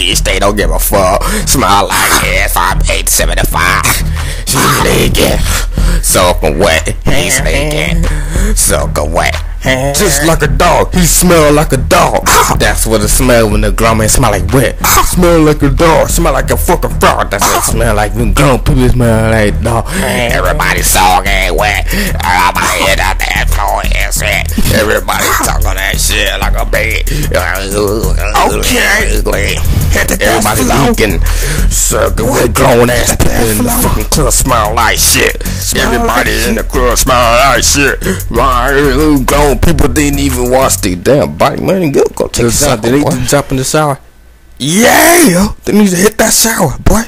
bitch, they don't give a fuck. Smell like ass, I'm 875. She's leaking. Soaking wet, he's leaking. Soaking wet. Just like a dog, he smell like a dog. That's what it smell when the grown man smell like wet. Smell like a dog, smell like a fucking frog. That's what it smell like when grown people smell like dog. Everybody's Everybody soggy wet. Everybody that dance floor and shit. Everybody talking shit like a bait. Okay. Everybody leaking. Sucking with grown ass people in the fucking club smell like shit. Everybody in the club smell like shit. My grown people didn't even wash their damn body. Man, go, go take a shower. Did they boy. jump in the shower? Yeah, they need to hit that shower, boy.